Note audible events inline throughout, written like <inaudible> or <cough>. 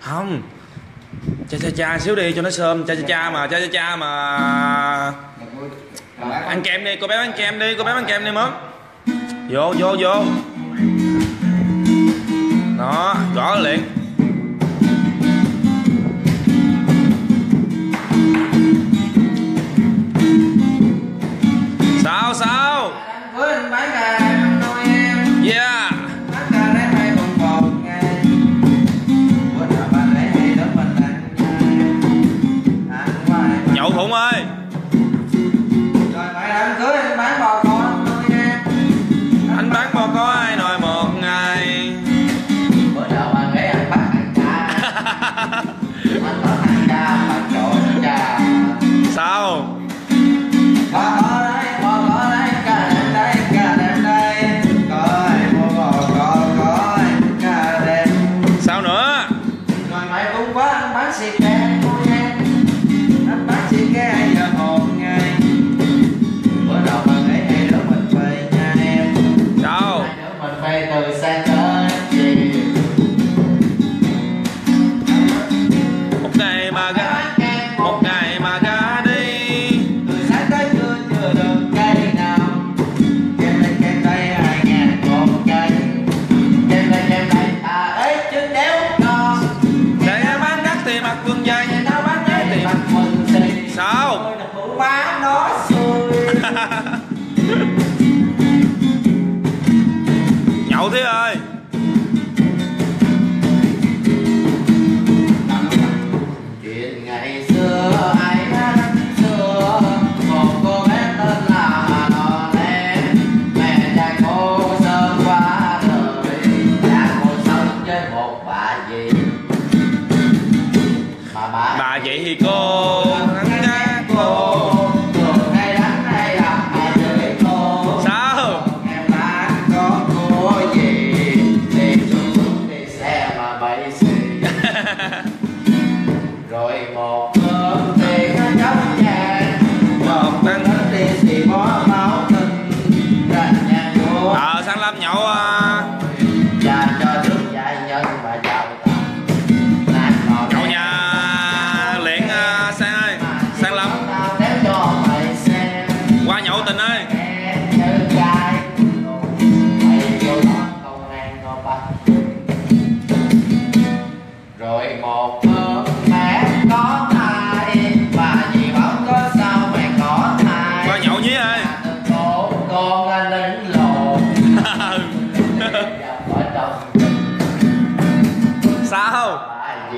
không. Cha cha cha, xíu đi cho nó sơm. Cha cha cha mà, cha cha cha mà. Ăn kem đi, cô bé ăn kem đi, cô bé ăn kem đi mớm vô vô vô. Đó, gõ liền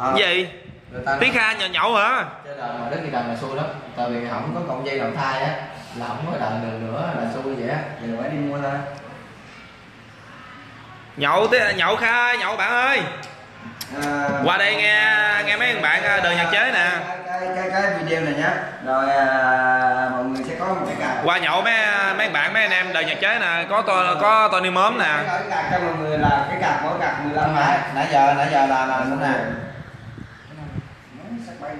Ờ. gì? Người ta tiếng kha nhậu nhậu hả? Chơi đời mà đất thì đời là xui lắm. Tại vì không có cọng dây đầu thai á là không có đời được nữa là xui vậy á. Giờ phải đi mua thôi. Nhậu tí nhậu kha nhậu bạn ơi. À, qua đây nghe nghe mấy bạn ờ, đời nhạc chế nè. Cái, cái, cái video này nhá. Rồi à, mọi người sẽ có một cái gà qua nhậu mấy mấy bạn mấy anh em đời nhạc chế nè. Có tôi có tôi đi mớm nè. Cái gạt cho mọi người là cái gạt mỗi gạt 15 mãi nãy giờ nãy giờ là là nè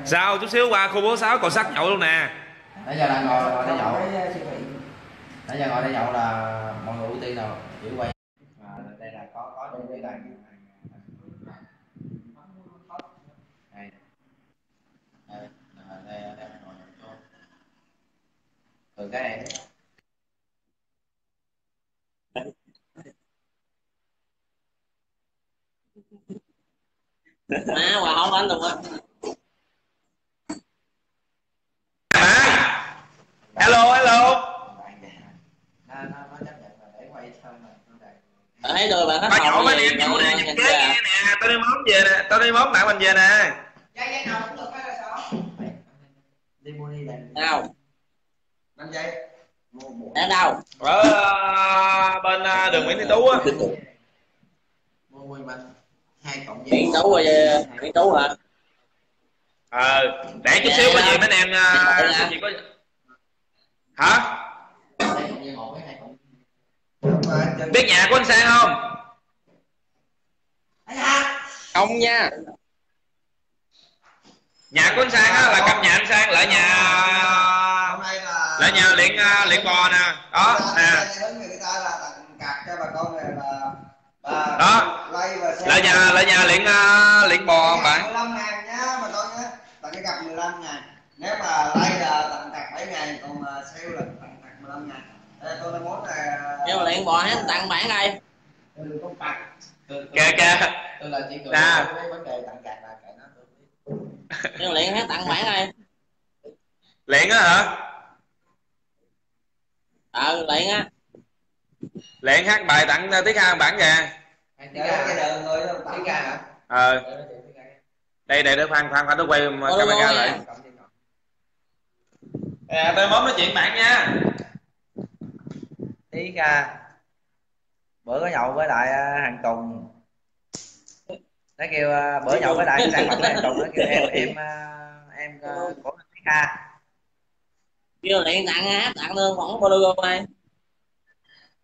sao? Chút xíu qua khu bố sáu còn sắc nhậu luôn nè. Nãy giờ là ngồi ngồi đây nhậu. Nãy giờ ngồi đây nhậu là mọi người ưu tiên nào? Chỉ quay à, đây là có có đây là đây. Này đây đây ngồi từ cái này má hòa không anh được á. Mấy đôi bạn hết ba nhậu hồn với em nhậu nè nhìn kế nghe nè tao đi món về nè tao đi món tặng mình về nè. Dây dây nào cũng được hay là sao? Đi mua đi đèn đâu năm giây đang đâu ở ờ, bên ờ, đường Nguyễn Thị Tú á. Mua mười mình hai cộng Nguyễn Tú rồi Nguyễn Tú hả? Ờ để chút xíu có gì mấy anh em có gì có hả biết nhà của anh Sang không? Không nha. Nhà của anh Sang á là cặp nhà anh Sang lại nhà lại nhà luyện ờ, luyện bò nè. Đó nè. Đó. lại nhà lại nhà luyện ờ, luyện bò không bạn? 15 ngàn nhá bà con nhá tặng cái cặp 15 ngàn. Nếu mà lay là tặng cặp 7 ngàn còn mà sale là tặng cặp 15 ngàn Nhưng mà luyện bò hết tặng bản tôi, kìa kìa. tôi là chỉ cười cái vấn đề tặng cặp là kệ nó tôi biết. nhưng mà luyện hết tặng bản đây luyện á hả? Ờ luyện á. Luyện hát bài tặng ờ, tiết hai bản kìa. Ca ờ đây để để khoan khoan khoan tôi quay Ôi, camera lại. à, tôi món nói chuyện bạn nha tí ca bữa có nhậu với lại ờ, hàng tùng. Nó kêu ờ, bữa nhậu với lại sang mặt với hàng tùng nó kêu em em ờ, em ờ, của tí ca kêu luyện tặng hát tặng lương khoảng bao nhiêu này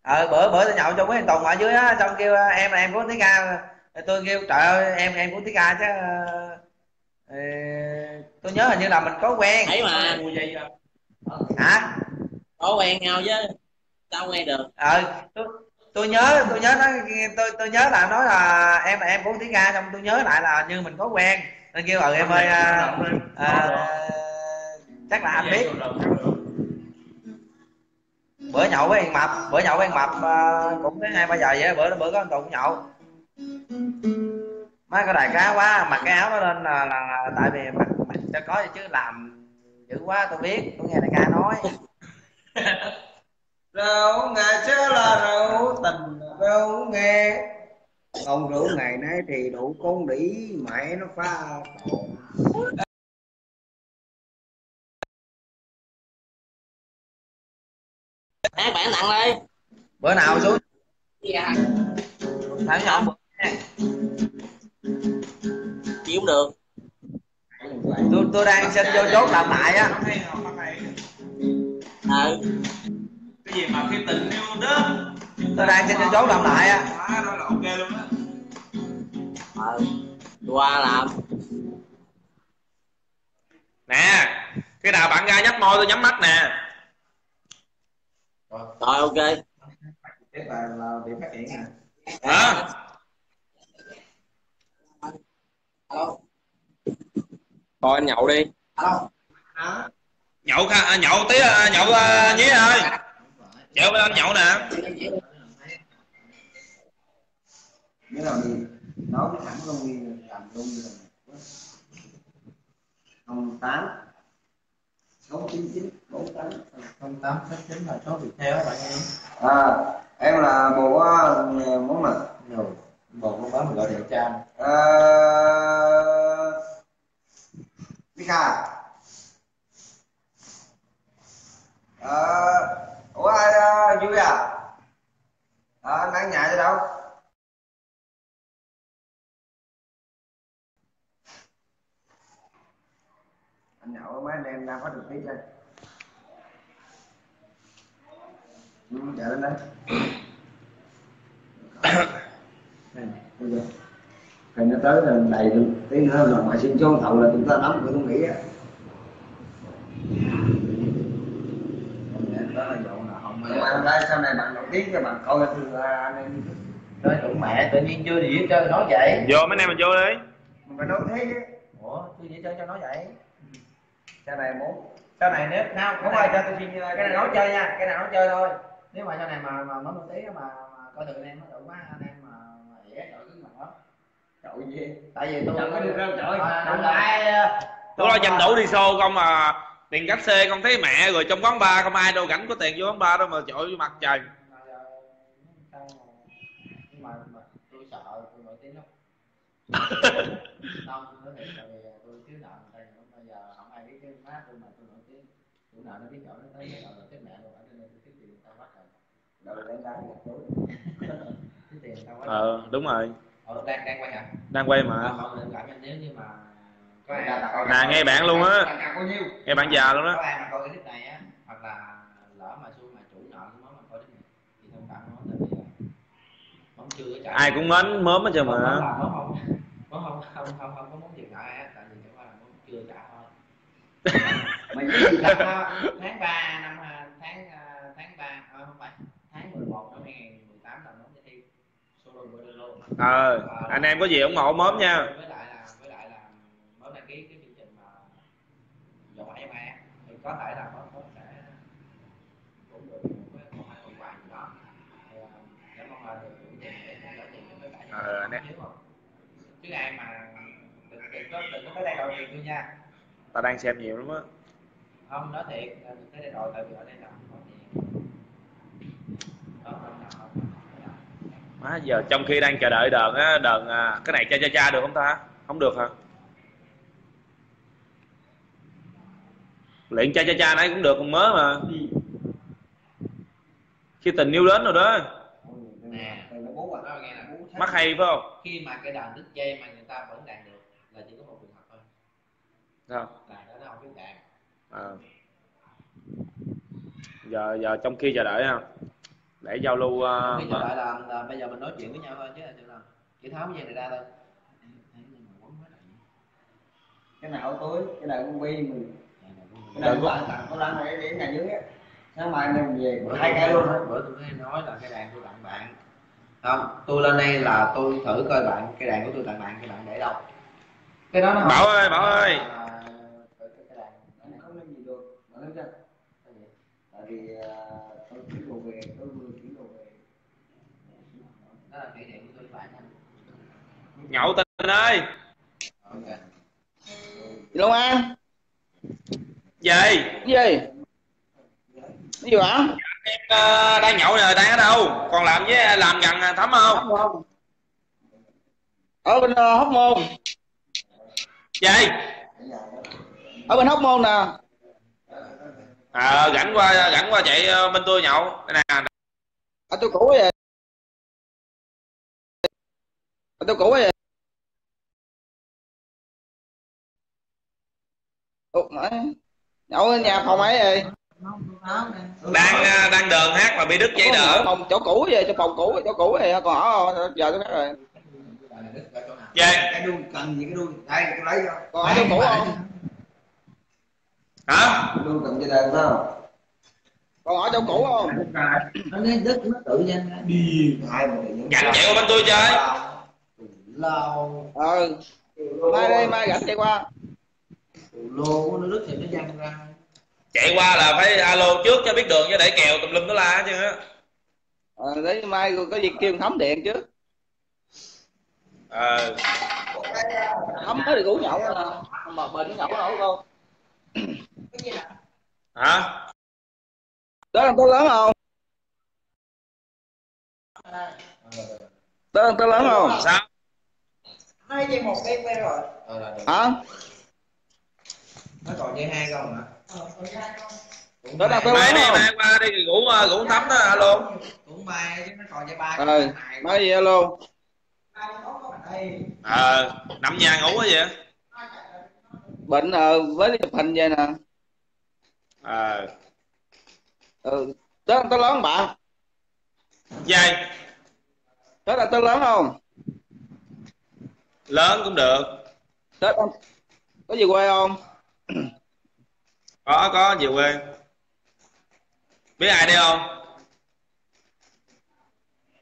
ờ bữa bữa tôi nhậu chung với thằng tùng ở dưới á xong kêu em là em của tí ca Rồi tôi kêu trời ơi em em của tí ca chứ ờ, tôi nhớ hình như là mình có quen. Thấy mà. Hả? Có quen nhau chứ sao quen được. Ờ tôi tôi nhớ tôi nhớ nó tôi tôi nhớ là nói là em là em của tí ca xong tôi nhớ lại là như mình có quen. Nên kêu ờ em ơi à, à, chắc là anh biết. bữa nhậu với thằng mập bữa nhậu với thằng mập à, cũng tới hai ba giờ vậy bữa bữa có anh tùng nhậu. Má có đại cá quá mặc cái áo đó lên là, là, là tại vì mặc mặc cho có gì chứ làm dữ quá tôi biết tôi nghe đại ca nói <laughs> rượu ngày xưa là rượu tình rượu nghe. Còn rượu ngày nay thì đủ con đĩ mẹ nó pha hát bản tặng đi bữa nào xuống. Dạ. Nhậu bữa gì cũng được. Tôi tôi đang xin vô chốt làm lại á. Ừ cái gì mà khi tình yêu đó? Tôi đang xin vô chốt làm lại á. Đó là ok luôn á. Qua làm. Nè cái nào bạn ra nhấp môi tôi nhắm mắt nè. Rồi ok. Tiếp là là điểm phát hiện nè. Hả? Alo. Thôi anh nhậu đi. alo. Hả? Nhậu kha, à, nhậu tí à, nhậu à, nhí ơi chợ bên anh nhậu nè. Nghĩa là gì nói với thẳng luôn đi làm luôn đi không tám. Sáu chín chín bốn tám. Không tám sáu chín là số việt theo bạn em. À em là bồ á, món mà rồi bồ con bán gọi điện cho anh. À, Mika. À, ủa ai uh, vui à? À, ờ, anh đang nhà đâu? Anh nhậu với mấy anh em đang có được tiếp đây. Ừ, chạy lên đây. Này, bây giờ. Nó tới là đầy luôn. Tí nữa là ngoại sinh chôn thầu là chúng ta nắm của tôi nghĩ á Công nhận đó là vụ là không nay sau này bạn nổi tiếng cho bạn coi từ anh em. Nói tụi mẹ tự nhiên chưa gì hết trơn nói vậy. Vô mấy anh em mình vô đi. Mình phải nói thế chứ. Ủa tôi chỉ chơi cho nó vậy. Cái này muốn sau này nếu nào không ai cho tôi xin cái này nói chơi nha cái này nói chơi thôi. Nếu mà sau này mà mà mới một tí mà, mà coi được anh em nó đủ quá anh em mà mà ỉa trời cứ mặt đó. Trời gì? Tại vì tôi Chẳng có được đâu, trời. Đừng lại tôi lo tranh thủ đi show không mà tiền cáp xe không thấy mẹ rồi trong quán bar không ai đâu rảnh có tiền vô quán bar đâu mà chọi vô mặt trời. Mà <laughs> mà ờ đúng rồi. Ờ đang đang quay hả? Đang quay mà. Người cảm nhận nếu như mà nè nghe bạn luôn á. nghe bạn già luôn đó ai mà coi cái clip này á hoặc là lỡ mà xui mà chủ nợ nó mà coi clip này thì thông cảm nó tại vì là món chưa có trả ai cũng mến mớm hết trơn mà. Là món không món không không không không có món tiền nợ á tại vì chẳng qua là món chưa trả thôi. <laughs> Mà chỉ gì tháng ba năm à, tháng à, tháng ba ờ, không phải tháng 11 năm 2018 là món thi. Solo bolero ờ anh em có gì ủng hộ mớm nha với lại là với lại là mới đăng ký cái chương trình mà dòng ngoại em ai thì có thể là có có sẽ cũng được một cái một hai phần quà gì đó thì để mong là được đủ tiền để trả tiền cho tất cả Ờ, em. chứ ai mà đừng đừng có đừng có tới đây đòi tiền tôi nha. Ta đang xem nhiều lắm á. Không nói thiệt là đừng tới đây đòi tại vì ở đây là không có tiền. Không má giờ trong khi đang chờ đợi đờn á đờn à, cái này cha cha cha được không ta? Không được hả luyện cha cha cha nãy cũng được còn mới mà khi tình yêu đến rồi đó nè là mắt hay phải không khi mà cái đàn đứt dây mà người ta vẫn đàn được là chỉ có một trường hợp thôi sao là nó không biết đàn à. giờ giờ trong khi chờ đợi ha để giao lưu uh, bây giờ lại là, là bây giờ mình nói chuyện với nhau thôi chứ là chừng nào chỉ tháo cái dây này ra thôi cái nào tôi cái nào của bi mình Đừng có- của bạn có lăn này để nhà dưới á. Sáng mai mình về bữa hai cái luôn á. bữa tôi nghe nói là cái đàn tôi tặng bạn. Không tôi lên đây là tôi thử coi bạn cái đàn của tôi tặng bạn cái bạn để đâu. Cái đó nó không- Bảo ơi, Bảo ơi. À, cái, cái, cái đàn Anh này không lên gì được bạn lên chưa tại vì à, tôi chuyển đồ về tôi vừa chuyển đồ về. Đó là kỷ niệm của tôi với bạn nhậu tình ơi. Ok. Long An gì? Gì? Gì hả em ờ, đang nhậu rồi đang ở đâu? Còn làm với làm gần thấm không? Ở bên uh, Hóc Môn. Gì? Ở bên Hóc Môn nè. À, rảnh qua rảnh qua chạy ờ, bên tôi nhậu. Nè. Ở tôi cũ vậy. Ở tôi cũ vậy. Ủa, nhậu ở nhà phòng ấy vậy đang ờ, đang đờn hát mà bị đứt dây đỡ. Phòng chỗ cũ vậy chỗ phòng cũ chỗ cũ vậy còn ở không? giờ tôi biết rồi. Gì cái đuôi cần gì cái đuôi? Đây tôi lấy cho. Còn ở chỗ cũ không? Hả? Đuôi cho đàn phải không? Còn ở chỗ cũ không? Nó nói đứt nó tự nhiên đi hai một rảnh chạy qua bên tôi chơi. Lâu. Ừ. Mai đây mai rảnh chạy qua lô nó đứt thì nó văng ra. Chạy qua là phải alo trước cho biết đường cho để kèo tùm lum nó la chứ. Á ờ để mai có gì kêu thấm điện chứ. Ờ thấm được ngủ nhậu nè mà bệnh nhậu nổi không? Hả? Đó là tôi lớn không? Đó là tôi lớn không? Sao? Hai dây một quen rồi. Ờ là hả nó còn dây hai không hả cũng Đó là mai tôi- mai đi không? mai qua đi rủ ờ, rủ thấm đó alo. Cũng mai chứ nó còn dây ba ừ cái nói gì alo? Đây ờ nằm nhà ngủ cái gì bệnh ờ với đi chụp hình vậy nè. Ờ. Ừ đó tôi lớn bạn dây. Đó là tôi lớn không? Lớn cũng được. Là... có gì quê không có có về quê. Biết ai đây không?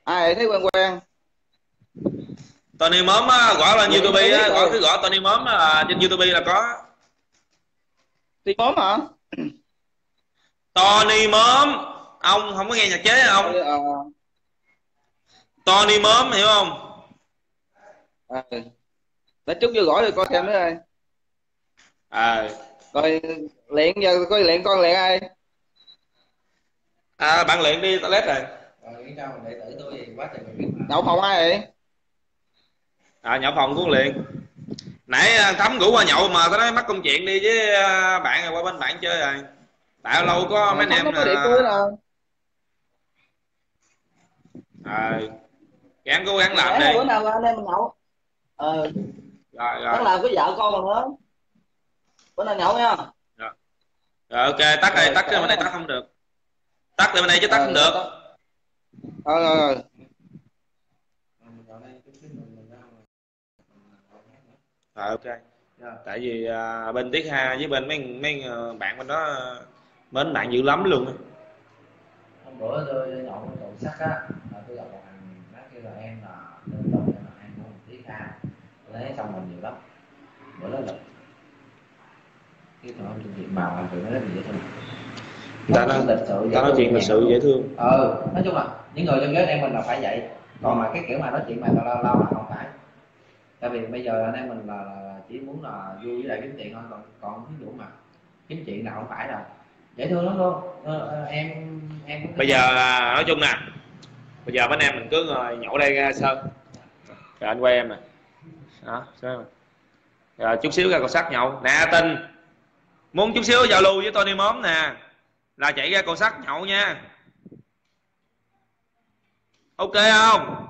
Ai thấy quen quen? Tony mớm á, gõ lên YouTube á, gõ cứ gõ Tony mớm á, là trên YouTube là có. Thì móm hả? Tony mớm ông không có nghe nhạc chế không ờ, Tony mớm hiểu không? Ờ. để chút vô gõ đi coi xem nữa đây à, rồi luyện giờ coi luyện con luyện ai? À bạn luyện đi toilet rồi. Rồi nghĩ sao mà đệ tử tôi gì quá trời mình biết mà. Nhậu phòng ai vậy? À nhậu phòng cũng liền nãy à, thấm ngủ qua nhậu mà tao nói mắc công chuyện đi với à, bạn rồi qua bên bạn chơi rồi. Tại lâu có mấy anh em có là à, gắng cố gắng làm đi. bữa nào anh em mình nhậu? Ờ rồi. Rồi là với vợ con còn lớn bữa nào nhậu nha. Rồi ok tắt đây Rồi, tắt cái bên ơn. tắt không được. Tắt lên bên đây chứ tắt không được. ờ rồi rồi rồi. Ok. Tại vì à, bên tiết ha với bên mấy mấy ờ, bạn bên đó ờ, mến bạn dữ lắm luôn á. hôm bữa tôi nhậu cầu sắt á tôi gặp một thằng nó kêu là em là tên tôi là em của ha tôi thấy xong mình nhiều lắm. Bữa đó là cái tụi ông chuyện màu là tụi nó rất là dễ thương ta nói ta nói chuyện lịch sự dễ thương. Ừ nói chung là những người trong giới anh em mình là phải vậy. Còn mà cái kiểu mà nói chuyện mà tao lao lao là không phải. Tại vì bây giờ anh em mình là, chỉ muốn là vui với lại kiếm tiền thôi còn còn ví dụ mà kiếm chuyện là không phải rồi dễ thương lắm luôn ờ, ờ, em em cũng bây giờ nói chung nè bây giờ mấy anh em mình cứ ngồi nhậu đây ra sơn rồi anh quay em nè. Đó rồi chút xíu ra cầu sắt nhậu. Nè tinh muốn chút xíu giao lưu với Tony móm nè. Là chạy ra cầu sắt nhậu nha. Ok không?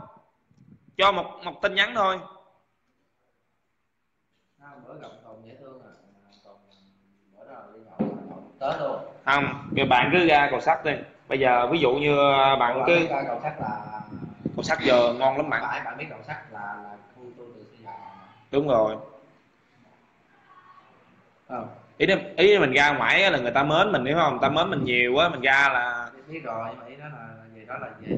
Cho một một tin nhắn thôi. À, à. Luôn. Không các bạn cứ ra cầu sắt đi. Bây giờ ví dụ như bạn cứ cầu sắt là cầu sắt giờ ngon lắm bạn. Phải bạn biết cầu sắt là là khu tôi từ xây dựng. Đúng rồi. Không ý đó, ý mình ra ngoài á là người ta mến mình hiểu không? Người ta mến mình nhiều quá mình ra là biết rồi nhưng mà ý đó là về đó là về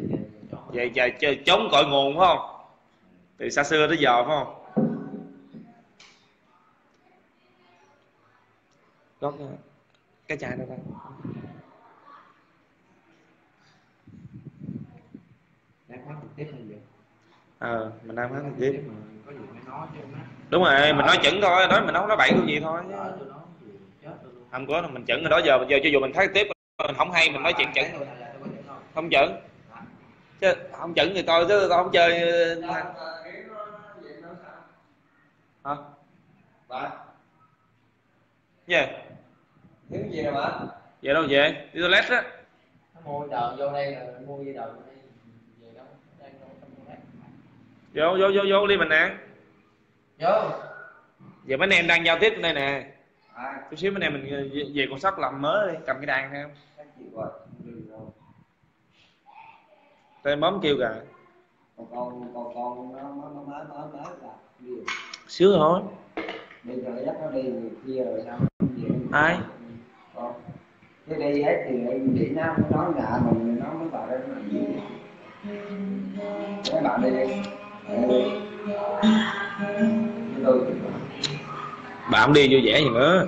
về, về về trốn cội nguồn phải không? Từ xa xưa tới giờ phải không? Gót ờ, cái chai đó đây đang phát trực tiếp hay gì? Ờ mình đang phát trực tiếp. Đúng rồi mình nói chẩn thôi nói mình không nói bậy cái gì thôi chứ Lỡ tôi nói gì chết tôi luôn không có đâu mình chẩn rồi đó giờ giờ cho dù mình phát tiếp mình không hay mình nói chuyện chẩn là không chẩn chứ không chẩn thì tôi chứ tôi không chơi. Hả? Bạn gì thiếu gì nè bạn về đâu về? Đi toilet á. Mua đờn vô đây rồi mua vô đây. Về đâu? Vô vô vô vô đi mình nè vô. Giờ mấy anh em đang giao tiếp đây nè ai chút xíu anh em mình về- về con sắt làm mới đi cầm cái đàn theo tên bấm kêu kìa. Còn con còn con nó mới mới mới mới mới là xíu thôi. Bây giờ dắt nó đi kia rồi sao ai? Con cái đi hết thì em nghĩ nó nói nhà mình nó mới vào đây nó làm gì. Các bạn đi. Đi. Tôi bà không đi vui vẻ gì nữa.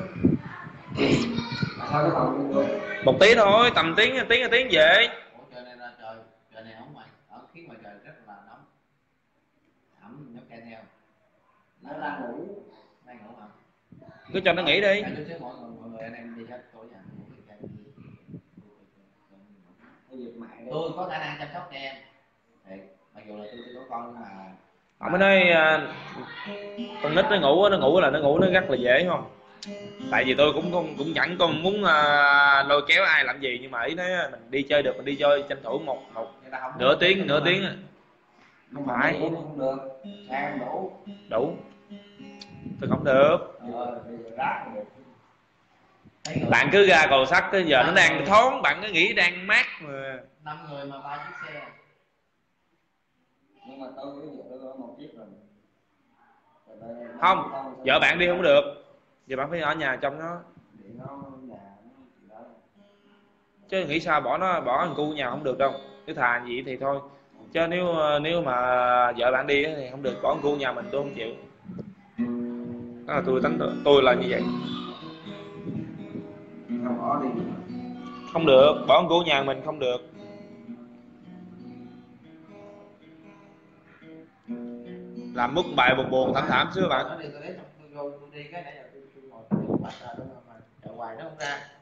Một tí thôi tầm tiếng tiếng tiếng về. Ủa trời này là trời trời này không ngoài ở khiến ngoài trời rất là nóng. Ẩm nhóc cây theo nó đang ngủ. Đang ngủ hả? Cứ cho nó nghỉ đi. Tôi có khả năng chăm sóc cho em. Mặc dù là tôi chưa có con mà họ mới nói à, con nít nó ngủ nó ngủ là nó ngủ nó rất là dễ không? Tại vì tôi cũng không cũng chẳng còn muốn à, lôi kéo ai làm gì nhưng mà ý nói mình đi chơi được mình đi chơi tranh thủ một một người ta không nửa tiếng nửa tiếng á. không phải. không được. Sang đủ. Đủ. Tôi không được. Ờ bạn cứ ra cầu sắt tới giờ nó đang thốn bạn cứ nghĩ đang mát mà. Năm người mà ba chiếc xe nhưng mà tôi ví dụ tôi có một chiếc rồi. Rồi đây- không vợ bạn đi không được. Giờ bạn phải ở nhà trong nó. Chứ nghĩ sao bỏ nó bỏ thằng cu nhà không được đâu. Cứ thà gì thì thôi. Chứ nếu nếu mà vợ bạn đi thì không được. Bỏ thằng cu nhà mình tôi không chịu. Đó là tôi tính tôi là như vậy. Không được. Bỏ thằng cu nhà mình không được làm mất bài buồn buồn thảm thảm xưa bạn. Đi cái nãy giờ tôi ngồi tôi bắt ra đó hoài nó không ra.